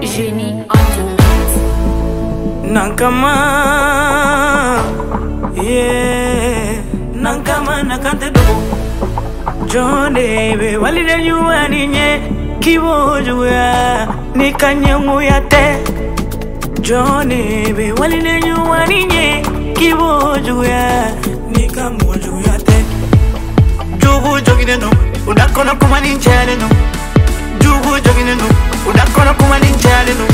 Génie. Nankama Yeah. Nankama nakante dogo Jone be walide juwani nye Kibo juya Nikanyangu yate Jone be walide juwani nye Kibo juya Nikangu yate Jugu jogine no Uda udakona kuma ninjalenu jugu joginenu udakona kuma ninjalenu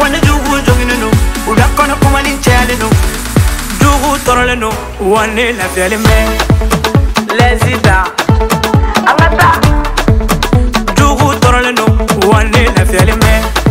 wani jugu joginenu udakona kuma ninjalenu jugu tɔrɔlenu wani lafiyalen bɛ lɛnsi ta an ka taa jugu tɔrɔlenu wani lafiyalen bɛ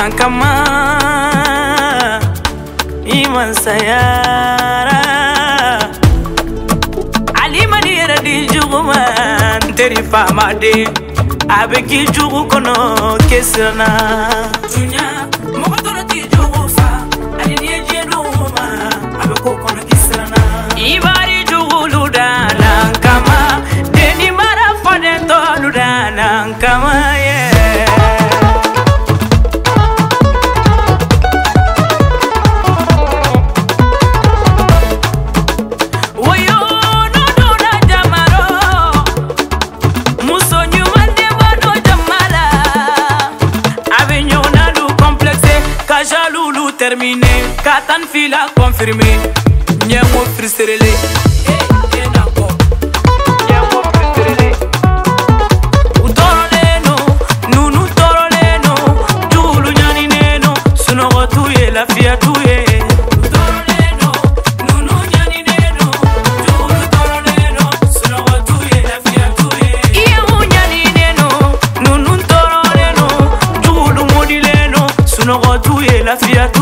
Nankama Iman sayara. Alimani yɛrɛ di jugu ma n teri faama de a bɛ k'i jugu kɔnɔ kesirana Aja loulou terminé, Katan fila confirmé, Nyen mot fristerele t'u ye,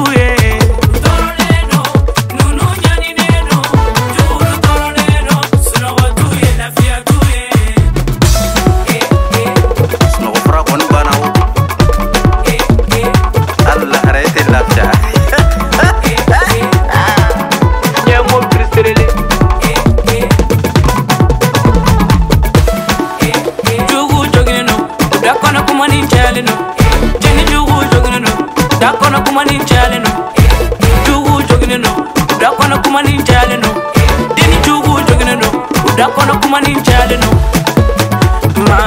డాకొన కుమనించాలను చూగు జొగినను డాకొన కుమనించాలను దీని చూగు జొగినను డాకొన కుమనించాలను మా